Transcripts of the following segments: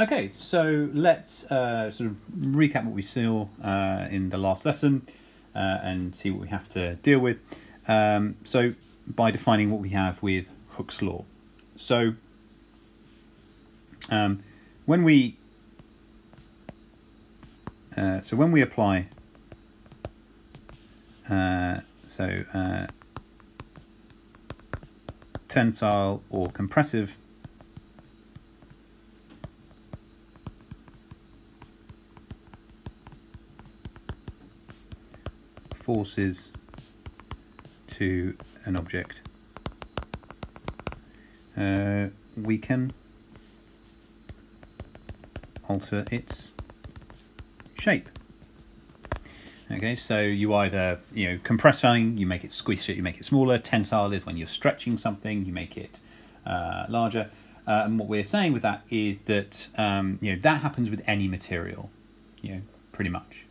Okay, so let's uh, sort of recap what we saw uh, in the last lesson uh, and see what we have to deal with. Um, so, by defining what we have with Hooke's law. So, um, when we uh, so when we apply uh, so uh, tensile or compressive forces to an object, uh, we can alter its shape. Okay, so you either you know compress something, you make it squish it, you make it smaller. Tensile is when you're stretching something, you make it uh, larger. Uh, and what we're saying with that is that um, you know that happens with any material, you know, pretty much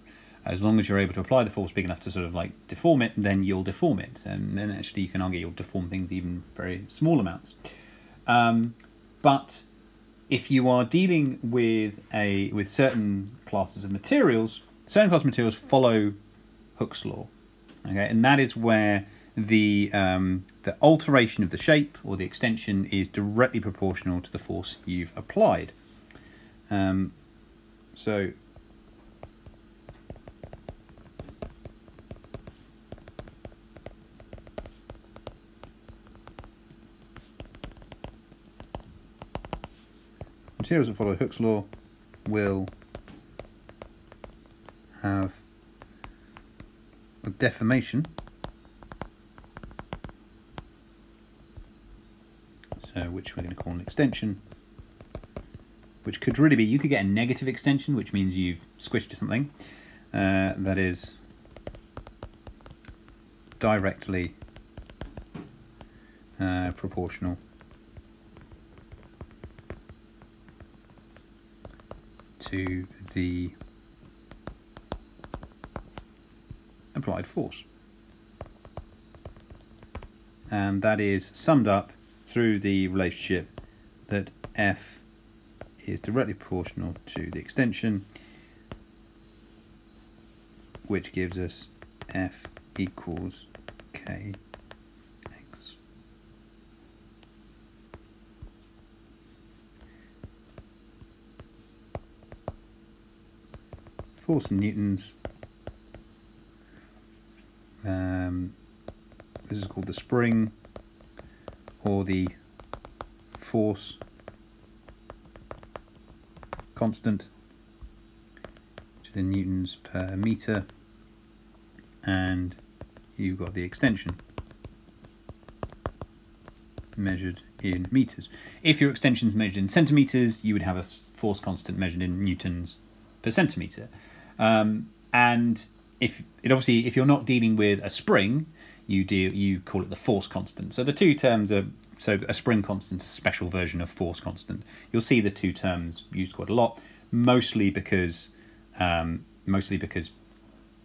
as long as you're able to apply the force big enough to sort of like deform it, then you'll deform it. And then actually you can argue you'll deform things even very small amounts. Um, but if you are dealing with a with certain classes of materials, certain class of materials follow Hooke's law. Okay, and that is where the um, the alteration of the shape or the extension is directly proportional to the force you've applied. Um, so materials that follow Hooke's law will have a deformation. So which we're going to call an extension. Which could really be, you could get a negative extension, which means you've squished to something. Uh, that is directly uh, proportional to the applied force. And that is summed up through the relationship that F is directly proportional to the extension, which gives us F equals K force in newtons. Um, this is called the spring or the force constant to the newtons per meter and you've got the extension measured in meters. If your extension is measured in centimeters, you would have a force constant measured in newtons per centimeter. Um, and if it obviously if you're not dealing with a spring, you deal you call it the force constant. So the two terms are so a spring constant a special version of force constant. You'll see the two terms used quite a lot, mostly because um, mostly because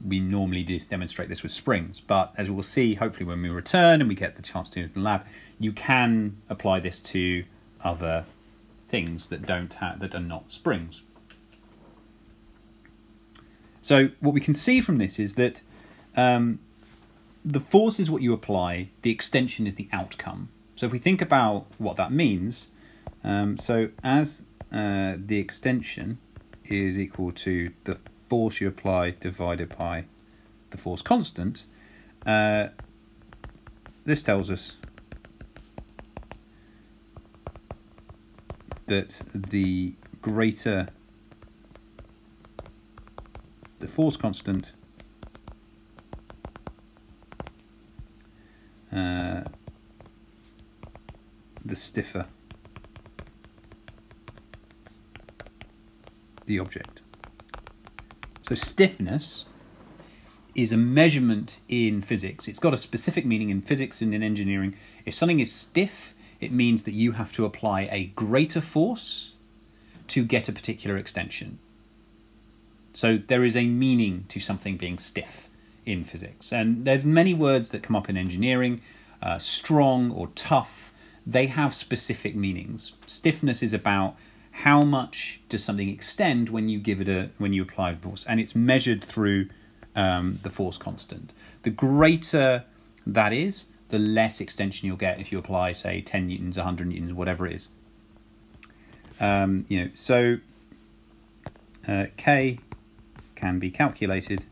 we normally just demonstrate this with springs. But as we'll see, hopefully when we return and we get the chance to do it in the lab, you can apply this to other things that don't have that are not springs. So what we can see from this is that um, the force is what you apply, the extension is the outcome. So if we think about what that means, um, so as uh, the extension is equal to the force you apply divided by the force constant, uh, this tells us that the greater force constant uh, the stiffer the object. So stiffness is a measurement in physics. It's got a specific meaning in physics and in engineering. If something is stiff, it means that you have to apply a greater force to get a particular extension. So there is a meaning to something being stiff in physics. And there's many words that come up in engineering, uh, strong or tough, they have specific meanings. Stiffness is about how much does something extend when you give it a when you apply force, and it's measured through um, the force constant. The greater that is, the less extension you'll get if you apply, say, 10 newtons, 100 newtons, whatever it is. Um, you know, so uh, K can be calculated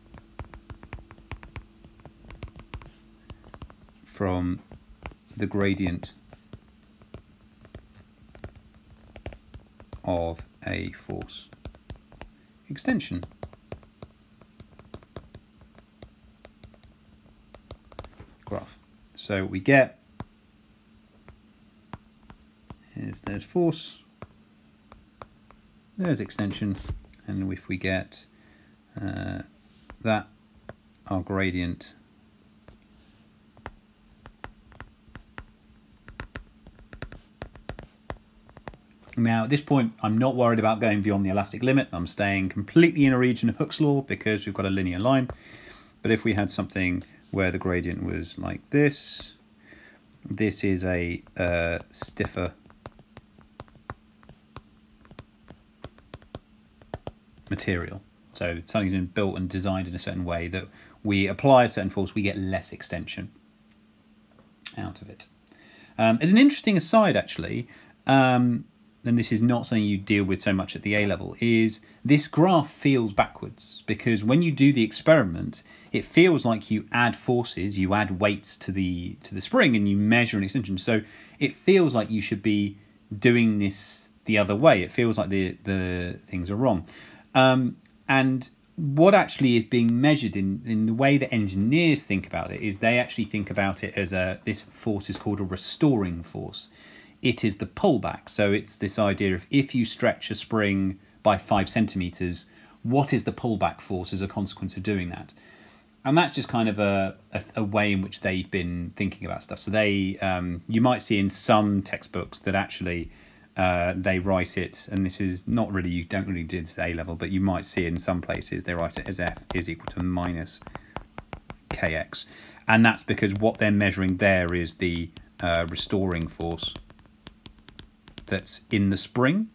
from the gradient of a force extension. graph. So we get is there's force, there's extension, and if we get uh, that, our gradient Now, at this point, I'm not worried about going beyond the elastic limit. I'm staying completely in a region of Hooke's law because we've got a linear line. But if we had something where the gradient was like this, this is a uh, stiffer material. So something's been built and designed in a certain way that we apply a certain force, we get less extension out of it. Um, as an interesting aside, actually, um, and this is not something you deal with so much at the A level, is this graph feels backwards because when you do the experiment, it feels like you add forces, you add weights to the to the spring, and you measure an extension. So it feels like you should be doing this the other way. It feels like the the things are wrong, um, and what actually is being measured in, in the way that engineers think about it is they actually think about it as a this force is called a restoring force it is the pullback. So it's this idea of if you stretch a spring by five centimeters, what is the pullback force as a consequence of doing that? And that's just kind of a, a, a way in which they've been thinking about stuff. So they, um, you might see in some textbooks that actually uh, they write it, and this is not really, you don't really do at A level, but you might see in some places they write it as F is equal to minus kx. And that's because what they're measuring there is the uh, restoring force that's in the spring.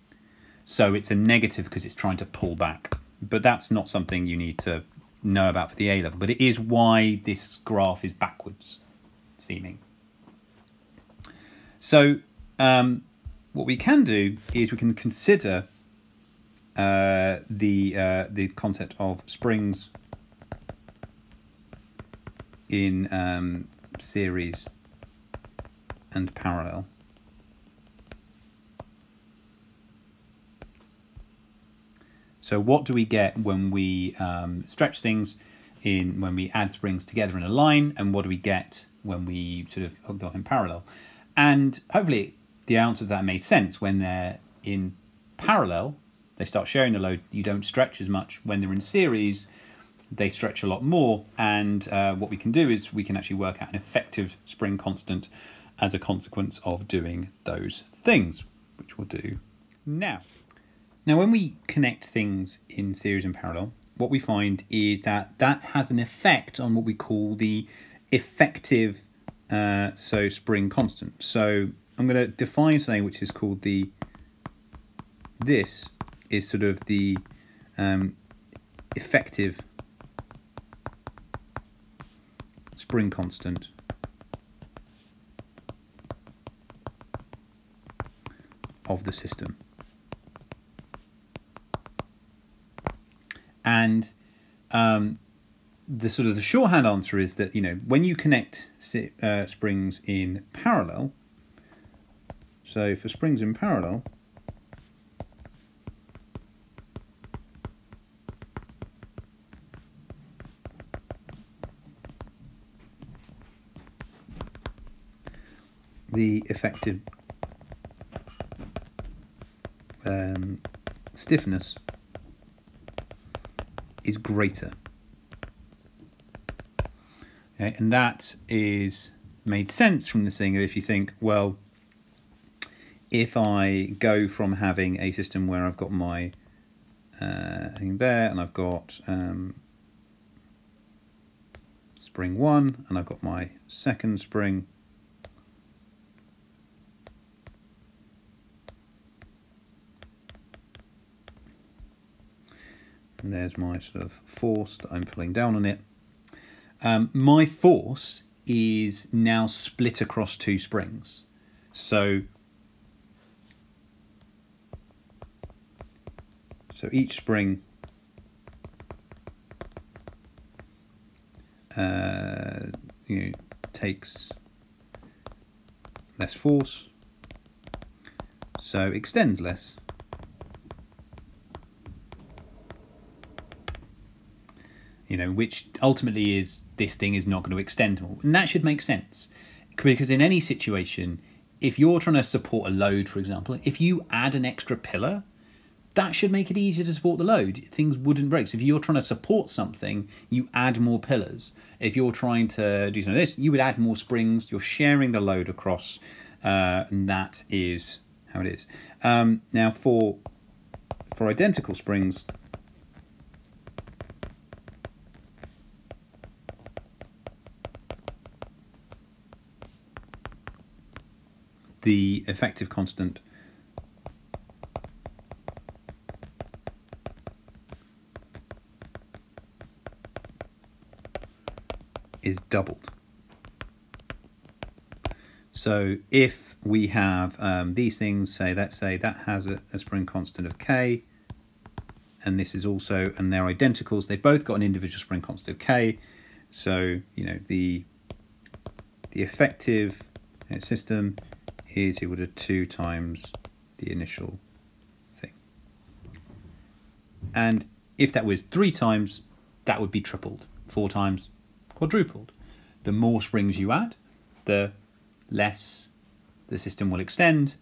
So it's a negative because it's trying to pull back. But that's not something you need to know about for the A level. But it is why this graph is backwards seeming. So um, what we can do is we can consider uh, the uh, the concept of springs in um, series and parallel. So what do we get when we um, stretch things in when we add springs together in a line, and what do we get when we sort of hook them up in parallel? And hopefully the answer to that made sense. When they're in parallel, they start sharing the load. You don't stretch as much. When they're in series, they stretch a lot more. And uh, what we can do is we can actually work out an effective spring constant as a consequence of doing those things, which we'll do now. Now, when we connect things in series and parallel, what we find is that that has an effect on what we call the effective uh, so spring constant. So I'm going to define something which is called the, this is sort of the um, effective spring constant of the system. And um, the sort of the shorthand answer is that you know when you connect uh, springs in parallel. So for springs in parallel, the effective um, stiffness is greater. Okay, and that is made sense from the thing if you think, well, if I go from having a system where I've got my uh, thing there and I've got um, spring one and I've got my second spring And there's my sort of force that I'm pulling down on it. Um, my force is now split across two springs. So, so each spring uh, you know, takes less force, so extend less. You know, which ultimately is this thing is not going to extend more. And that should make sense. Because in any situation, if you're trying to support a load, for example, if you add an extra pillar, that should make it easier to support the load. Things wouldn't break. So if you're trying to support something, you add more pillars. If you're trying to do something like this, you would add more springs. You're sharing the load across, uh, and that is how it is. Um, now for for identical springs, the effective constant is doubled. So if we have um, these things, say, let's say that has a, a, spring constant of k, and this is also, and they're identicals, they've both got an individual spring constant of k, so, you know, the, the effective system is equal to 2 times the initial thing. And if that was 3 times, that would be tripled. 4 times, quadrupled. The more springs you add, the less the system will extend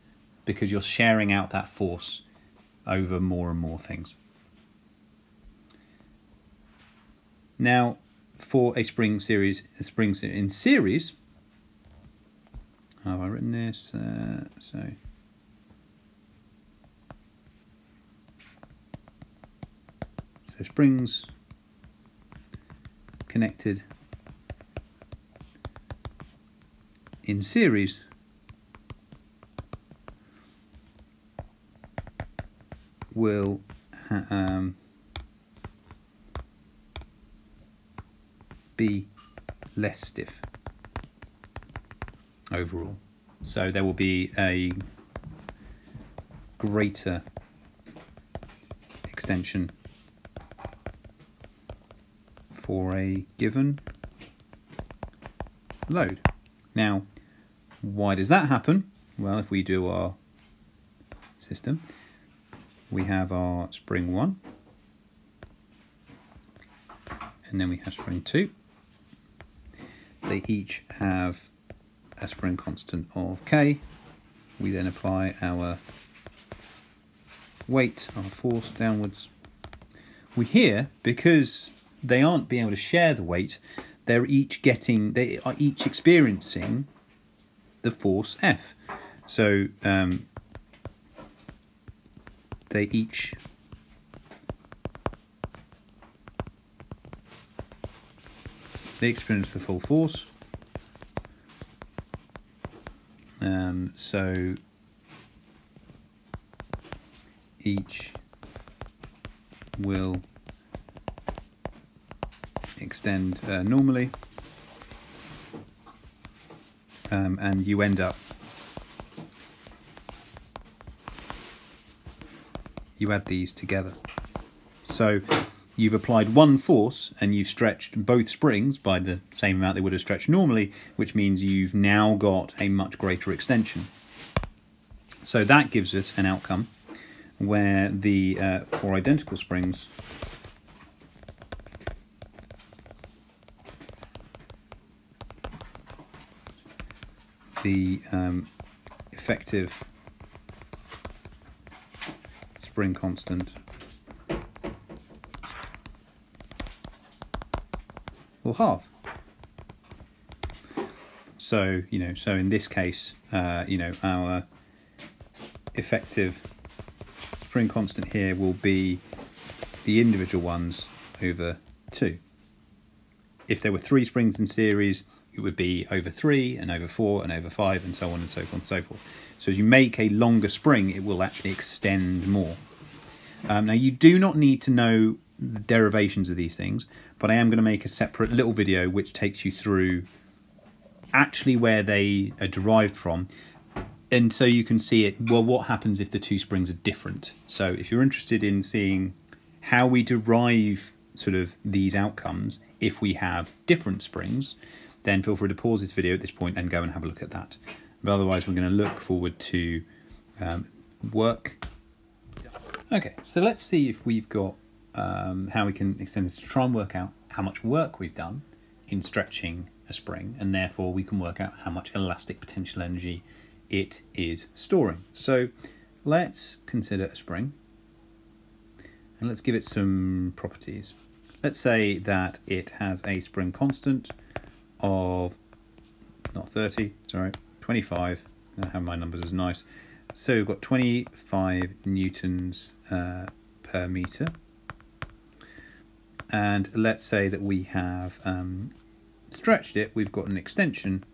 because you're sharing out that force over more and more things. Now, for a spring series, a spring in series, have I written this? Uh, so. So springs connected in series will um, be less stiff overall. So there will be a greater extension for a given load. Now, why does that happen? Well, if we do our system, we have our spring 1, and then we have spring 2. They each have a spring constant of k. We then apply our weight, our force downwards. We here, because they aren't being able to share the weight, they're each getting, they are each experiencing the force F. So um, they each they experience the full force. Um, so each will extend uh, normally um, and you end up you add these together. So you've applied one force and you've stretched both springs by the same amount they would have stretched normally which means you've now got a much greater extension. So that gives us an outcome where the uh, for identical springs the um, effective spring constant will halve. So, you know, so in this case, uh, you know, our effective spring constant here will be the individual ones over 2. If there were three springs in series, it would be over 3 and over 4 and over 5 and so on and so forth and so forth. So as you make a longer spring, it will actually extend more. Um, now you do not need to know the derivations of these things, but I am going to make a separate little video which takes you through actually where they are derived from. And so you can see it, well, what happens if the two springs are different? So if you're interested in seeing how we derive sort of these outcomes if we have different springs, then feel free to pause this video at this point and go and have a look at that. But otherwise, we're going to look forward to um, work. Okay, so let's see if we've got um, how we can extend this to try and work out how much work we've done in stretching a spring, and therefore we can work out how much elastic potential energy it is storing. So let's consider a spring, and let's give it some properties. Let's say that it has a spring constant of, not 30, sorry, 25. I have my numbers as nice. So we've got 25 newtons uh, per meter and let's say that we have um, stretched it, we've got an extension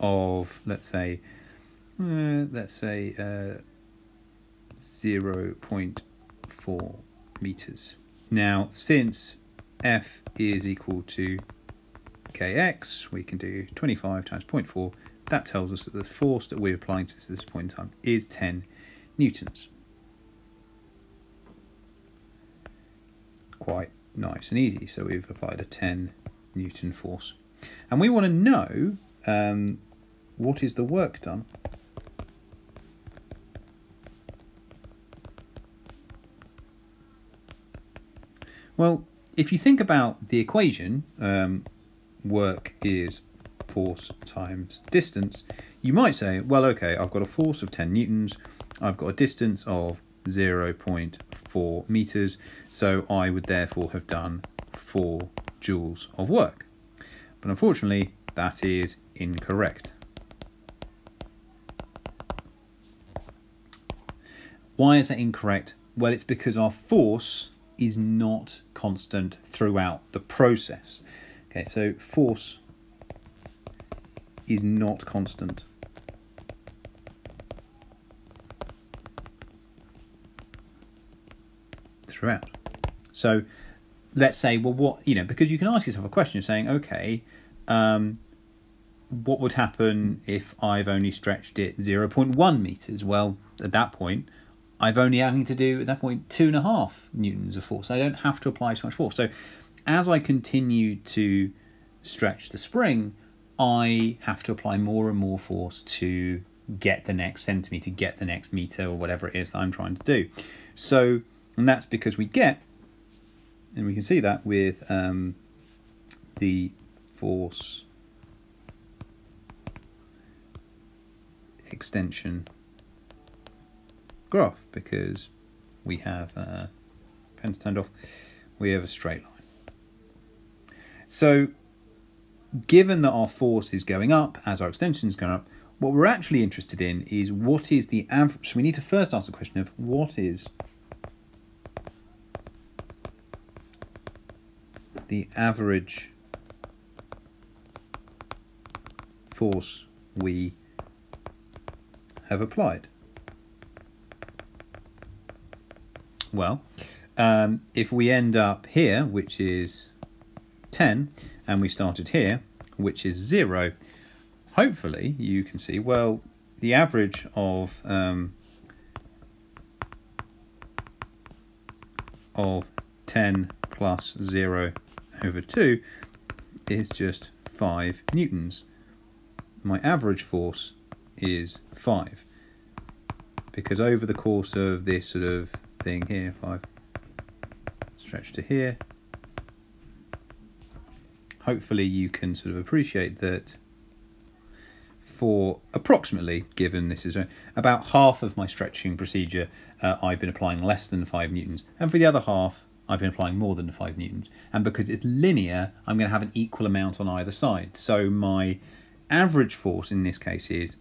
of, let's say, uh, let's say uh, 0 0.4 meters. Now, since F is equal to kx, we can do 25 times 0.4. That tells us that the force that we're applying to this point in time is 10 newtons. quite nice and easy. So we've applied a 10 Newton force. And we want to know um, what is the work done. Well, if you think about the equation, um, work is force times distance, you might say, well, okay, I've got a force of 10 newtons, I've got a distance of 0.4 meters, so I would therefore have done 4 joules of work. But unfortunately, that is incorrect. Why is that incorrect? Well, it's because our force is not constant throughout the process. Okay, so force is not constant. throughout. So let's say, well, what, you know, because you can ask yourself a question saying, okay, um, what would happen if I've only stretched it 0.1 meters? Well, at that point, I've only having to do at that point two and a half newtons of force. I don't have to apply so much force. So as I continue to stretch the spring, I have to apply more and more force to get the next centimeter, get the next meter, or whatever it is that I'm trying to do. So, and that's because we get and we can see that with um, the force extension graph because we have uh, pens turned off we have a straight line so given that our force is going up as our extension is going up what we're actually interested in is what is the average so we need to first ask the question of what is the average force we have applied? Well, um, if we end up here, which is 10, and we started here, which is 0, hopefully you can see, well, the average of um, of 10 plus 0 over 2 is just 5 newtons. My average force is 5 because over the course of this sort of thing here, if I stretch to here, hopefully you can sort of appreciate that for approximately, given this is about half of my stretching procedure, uh, I've been applying less than 5 newtons, and for the other half, I've been applying more than 5 newtons. And because it's linear, I'm going to have an equal amount on either side. So my average force in this case is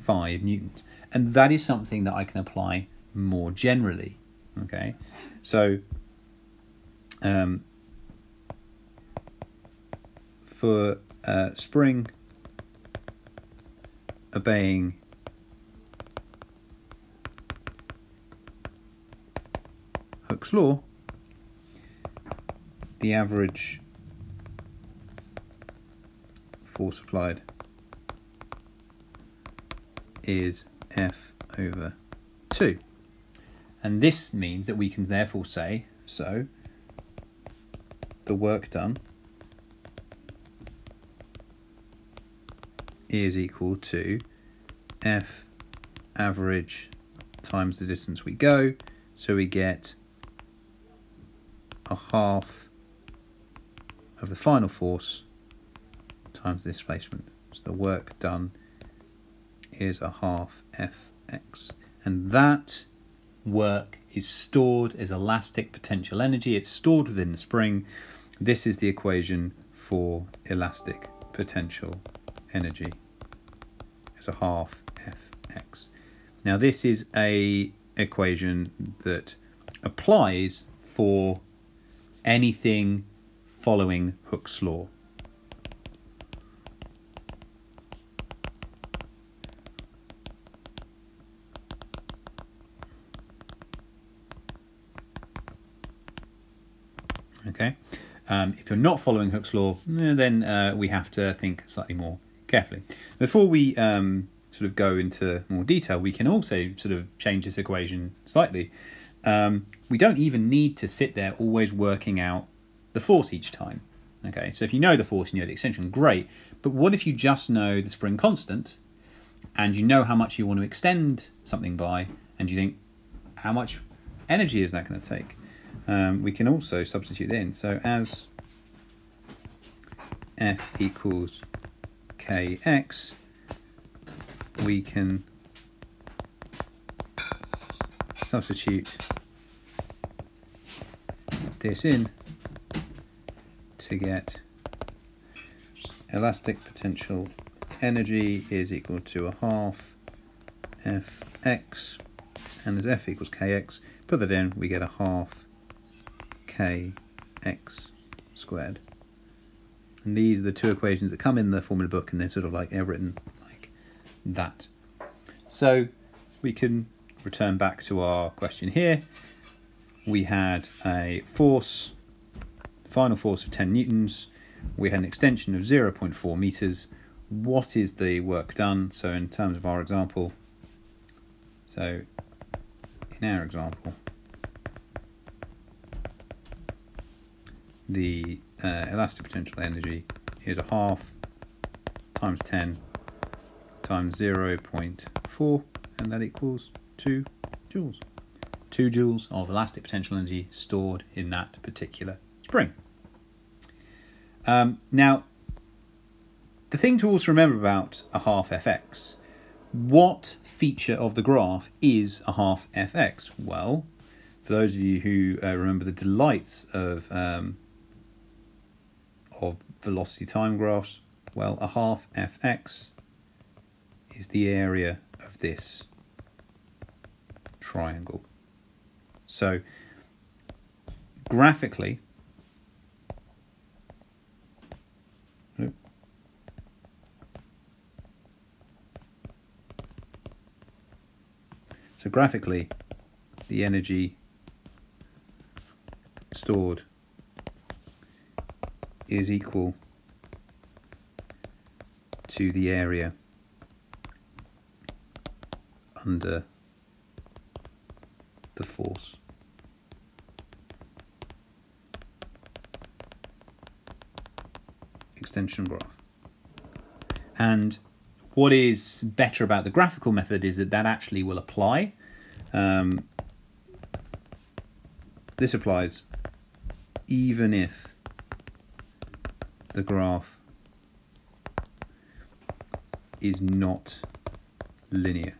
5 newtons. And that is something that I can apply more generally. Okay, so um, for uh, spring obeying Hooke's law, the average force applied is F over 2. And this means that we can therefore say, so the work done is equal to F average times the distance we go. So we get a half of the final force times the displacement. So the work done is a half Fx. And that work is stored as elastic potential energy. It's stored within the spring. This is the equation for elastic potential energy. A half Fx. Now this is a equation that applies for anything following Hooke's law. Okay, um, if you're not following Hooke's law, eh, then uh, we have to think slightly more carefully. Before we um, sort of go into more detail, we can also sort of change this equation slightly. Um, we don't even need to sit there always working out the force each time. Okay, so if you know the force and you know the extension, great. But what if you just know the spring constant and you know how much you want to extend something by and you think, how much energy is that going to take? Um, we can also substitute in. So as F equals Kx, we can substitute this in to get elastic potential energy is equal to a half Fx and as F equals Kx, put that in, we get a half Kx squared. And these are the two equations that come in the formula book and they're sort of like they're written like that. So we can return back to our question here. We had a force, final force of 10 newtons. We had an extension of 0.4 meters. What is the work done? So in terms of our example, so in our example, the uh, elastic potential energy is a half times 10 times 0.4 and that equals 2 joules. 2 joules of elastic potential energy stored in that particular spring. Um, now, the thing to also remember about a half fx, what feature of the graph is a half fx? Well, for those of you who uh, remember the delights of um, of velocity time graphs, well, a half fx is the area of this triangle. So graphically, so graphically, the energy stored is equal to the area under the force. Extension graph. And what is better about the graphical method is that that actually will apply. Um, this applies even if the graph is not linear.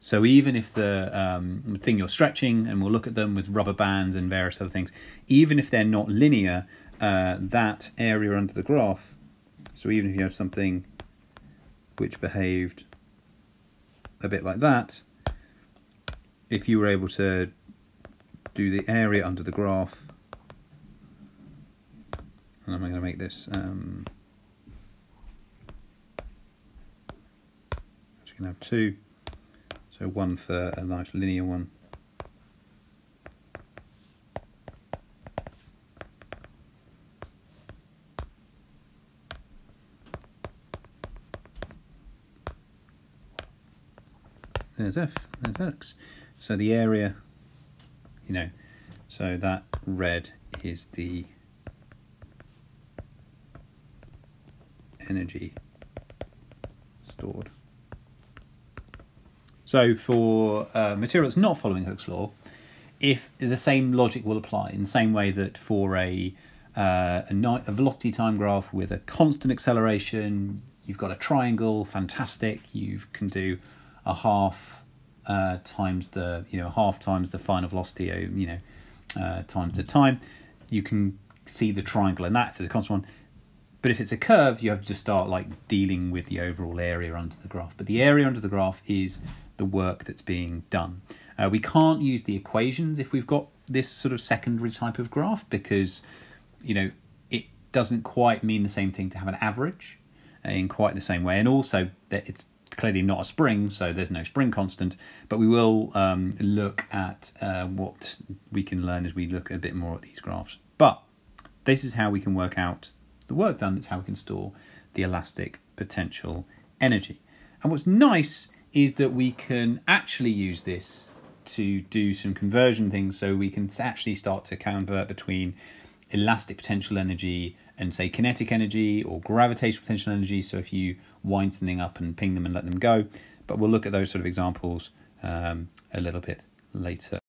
So even if the um, thing you're stretching, and we'll look at them with rubber bands and various other things, even if they're not linear, uh, that area under the graph, so even if you have something which behaved a bit like that, if you were able to do the area under the graph and I'm going to make this? Um, actually going to have two. So one for a nice linear one. There's F, there's X. So the area, you know, so that red is the energy stored. So for uh, material that's not following Hooke's law, if the same logic will apply in the same way that for a uh, a, a velocity time graph with a constant acceleration, you've got a triangle, fantastic. You can do a half uh, times the you know half times the final velocity, you know, uh, times the time. You can see the triangle in that there's a constant one. But if it's a curve, you have to start like dealing with the overall area under the graph. But the area under the graph is the work that's being done. Uh, we can't use the equations if we've got this sort of secondary type of graph because, you know, it doesn't quite mean the same thing to have an average in quite the same way. And also that it's clearly not a spring, so there's no spring constant, but we will um, look at uh, what we can learn as we look a bit more at these graphs. But this is how we can work out the work done, it's how we can store the elastic potential energy. And what's nice is that we can actually use this to do some conversion things. So we can actually start to convert between elastic potential energy and say kinetic energy or gravitational potential energy. So if you wind something up and ping them and let them go. But we'll look at those sort of examples um, a little bit later